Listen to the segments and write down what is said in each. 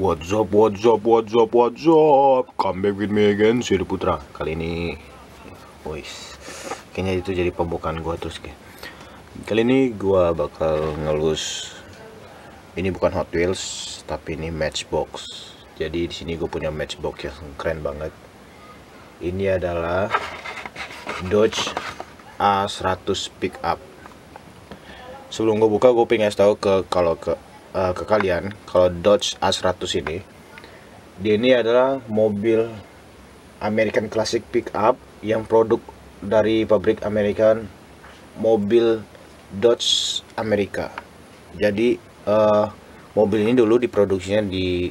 What's up, what's up, what's up, what's up? Come back with me again, Siri Putra. Kali ini Wis. Kayaknya itu jadi pembukaan gua terus kayak. Kali ini gua bakal ngelus Ini bukan Hot Wheels Tapi ini Matchbox. Jadi di sini gue punya Matchbox yang keren banget. Ini adalah Dodge A100 Pickup. Sebelum gue buka gue pengen tahu ke kalau ke uh, ke kalian kalau Dodge A100 ini dia ini adalah mobil American Classic Pickup yang produk dari pabrik American mobil Dodge Amerika jadi uh, mobil ini dulu diproduksinya di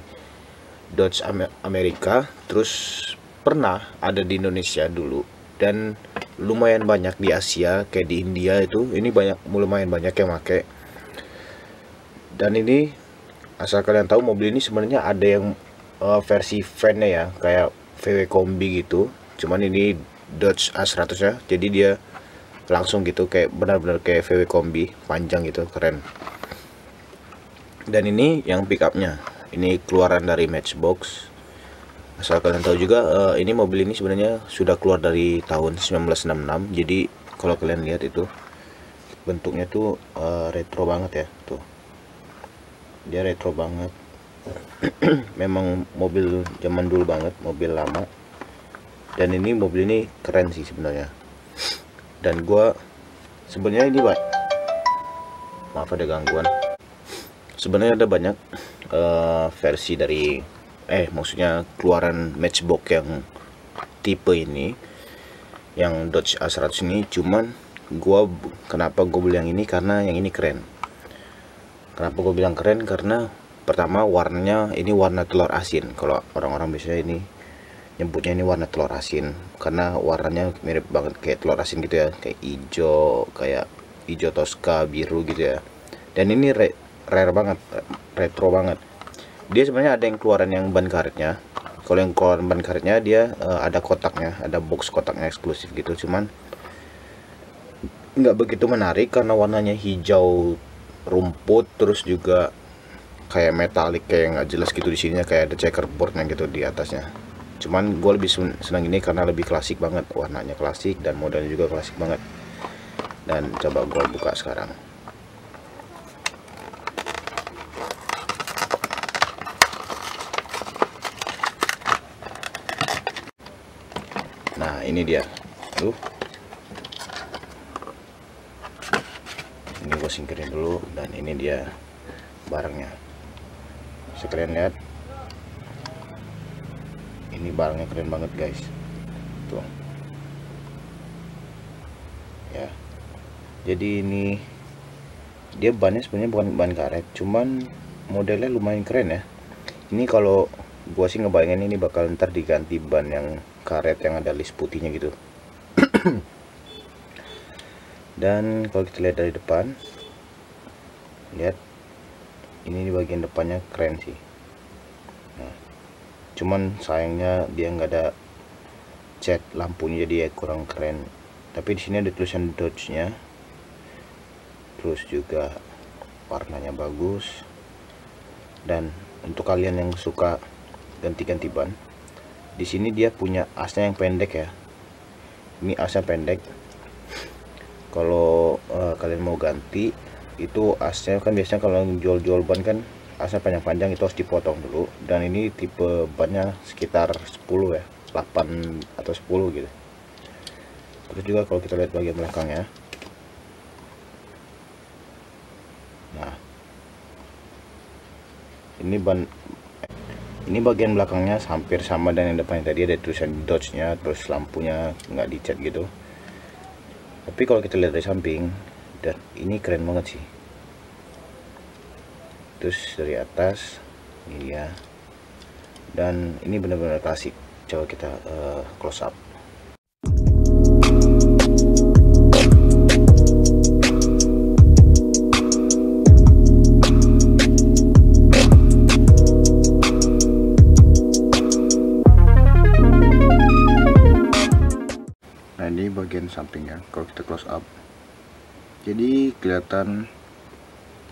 Dodge Amerika terus pernah ada di Indonesia dulu dan lumayan banyak di Asia kayak di India itu ini banyak lumayan banyak yang pakai dan ini asal kalian tahu mobil ini sebenarnya ada yang uh, versi van ya kayak VW kombi gitu. Cuman ini Dodge A100 ya jadi dia langsung gitu kayak benar-benar kayak VW kombi panjang gitu keren. Dan ini yang pickupnya ini keluaran dari Matchbox. Asal kalian tahu juga uh, ini mobil ini sebenarnya sudah keluar dari tahun 1966 jadi kalau kalian lihat itu bentuknya tuh uh, retro banget ya tuh dia retro banget. Memang mobil zaman dulu banget mobil lama. Dan ini mobil ini keren sih sebenarnya. Dan gua sebenarnya ini pak. Maaf ada gangguan. Sebenarnya ada banyak uh, versi dari eh maksudnya keluaran matchbox yang tipe ini yang Dodge A100 ini. Cuman gua kenapa gue beli yang ini? Karena yang ini keren kenapa gue bilang keren? Karena pertama warnanya ini warna telur asin. Kalau orang-orang biasanya ini nyebutnya ini warna telur asin. Karena warnanya mirip banget kayak telur asin gitu ya. Kayak hijau kayak hijau toska biru gitu ya. Dan ini rare, rare banget retro banget. Dia sebenarnya ada yang keluaran yang ban karetnya. Kalau yang keluaran ban karetnya dia uh, ada kotaknya ada box kotaknya eksklusif gitu. Cuman nggak begitu menarik karena warnanya hijau rumput terus juga kayak metalik kayak nggak jelas gitu di sininya kayak ada checkerboardnya gitu di atasnya. Cuman gue lebih senang ini karena lebih klasik banget warnanya klasik dan modelnya juga klasik banget. Dan coba gue buka sekarang. Nah ini dia. Tuh ini singkirin dulu dan ini dia barangnya. Bisa lihat. Ini barangnya keren banget guys. Tuh. Ya. Jadi ini dia bannya sebenarnya bukan ban karet cuman modelnya lumayan keren ya. Ini kalau gua sih ngebayangin ini bakal ntar diganti ban yang karet yang ada list putihnya gitu. Dan kalau kita lihat dari depan lihat. Ini di bagian depannya keren sih. Nah, cuman sayangnya dia nggak ada cat lampunya jadi ya kurang keren. Tapi di sini ada tulisan Dodge nya terus juga warnanya bagus. Dan untuk kalian yang suka ganti-ganti ban di sini dia punya asnya yang pendek ya. Ini asnya pendek. Kalau uh, kalian mau ganti itu asnya kan biasanya kalau jual-jual ban kan asnya panjang-panjang itu harus dipotong dulu. Dan ini tipe bannya sekitar 10 ya 8 atau 10 gitu. Terus juga kalau kita lihat bagian belakangnya. Nah. Ini ban ini bagian belakangnya hampir sama dengan yang depannya tadi ada tulisan Dodge nya terus lampunya nggak dicat gitu. Tapi kalau kita lihat dari samping dan ini keren banget sih. Terus dari atas ini ya dan ini benar-benar klasik. Coba kita uh, close up jadi kelihatan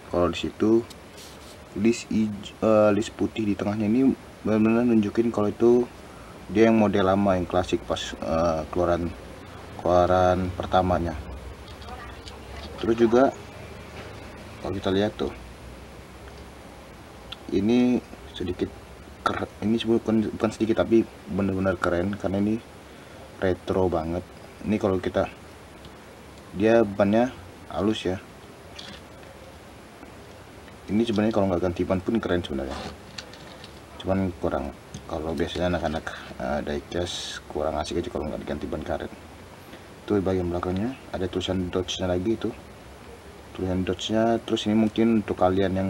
kalau di situ list eh, list putih di tengahnya ini benar-benar nunjukin kalau itu dia yang model lama yang klasik pas eh, keluaran keluaran pertamanya. Terus juga kalau kita lihat tuh ini sedikit keren ini bukan bukan sedikit tapi benar-benar keren karena ini retro banget. Ini kalau kita dia bannya halus ya. Ini sebenarnya kalau nggak ganti ban pun keren sebenarnya. Cuman kurang. Kalau biasanya anak-anak uh, diecast kurang asik aja kalau nggak diganti ban karet. Itu bagian belakangnya ada tulisan Dodge nya lagi itu. Tulisan Dodge nya terus ini mungkin untuk kalian yang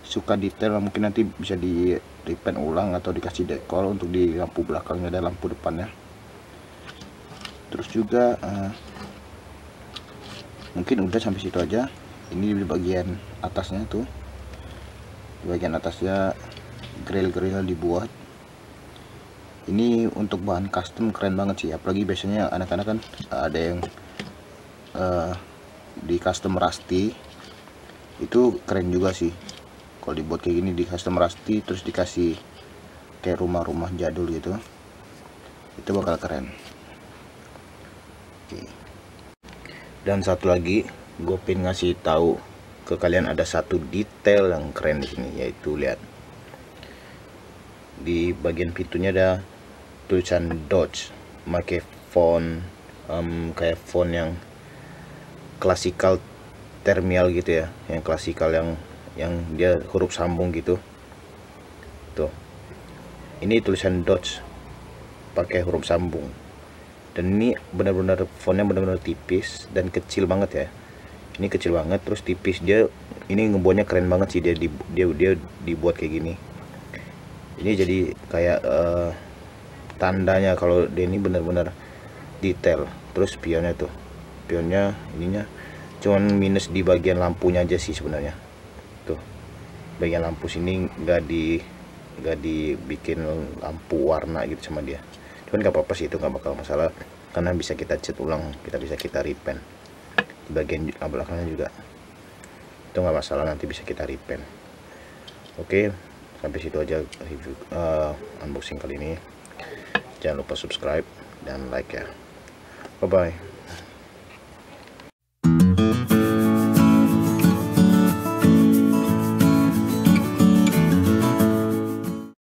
suka detail mungkin nanti bisa di repaint ulang atau dikasih dekor untuk di lampu belakangnya dan lampu depannya. Terus juga uh, mungkin udah sampai situ aja. Ini di bagian atasnya tuh. Di bagian atasnya grill-grill dibuat. Ini untuk bahan custom keren banget sih. Apalagi biasanya anak-anak kan ada yang uh, di custom rusty. Itu keren juga sih. Kalau dibuat kayak gini di custom rusty terus dikasih kayak rumah-rumah jadul gitu. Itu bakal keren. Oke. Dan satu lagi gue pengen ngasih tahu ke kalian ada satu detail yang keren di sini yaitu lihat. Di bagian pintunya ada tulisan Dodge pakai font um, kayak font yang klasikal terminal gitu ya yang klasikal yang yang dia huruf sambung gitu. Tuh. Ini tulisan Dodge pakai huruf sambung dan ini benar-benar fontnya benar-benar tipis dan kecil banget ya. Ini kecil banget terus tipis. Dia ini ngebuatnya keren banget sih. Dia di, dia dia dibuat kayak gini. Ini jadi kayak uh, tandanya kalau dia ini benar-benar detail. Terus pionnya tuh. Pionnya ininya. Cuman minus di bagian lampunya aja sih sebenarnya. Tuh. Bagian lampu sini nggak di nggak dibikin lampu warna gitu sama dia cuman nggak apa-apa sih itu nggak bakal masalah. Karena bisa kita cat ulang kita bisa kita repaint di bagian belakangnya juga. Itu nggak masalah nanti bisa kita repaint oke sampai situ aja review uh, unboxing kali ini. Jangan lupa subscribe dan like ya. Bye bye